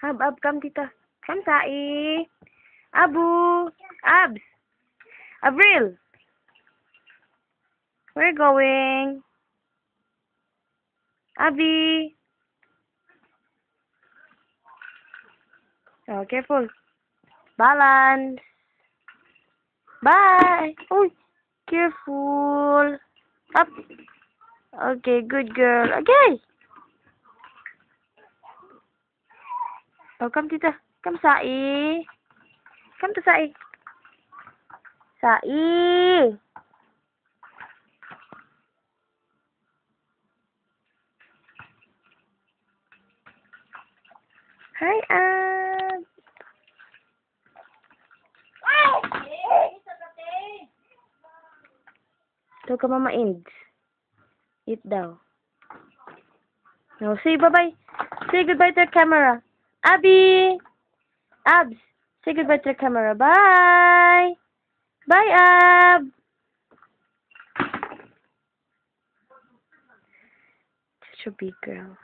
Come tita. Come, Sai. Abu. Abs. Avrill. We're going? Abby. Oh, careful. Balance. Bye. Oh, careful. Up. Okay, good girl. Okay. Oh, come, tita. Come, Sai. Come to Sai. Sai. Hi, Ab. Ito ka, Mama Inds. Eat daw. No, say bye-bye. Say goodbye to the camera. Abby! Abs! Say goodbye to the camera. Bye! Bye, Ab! Such a big girl.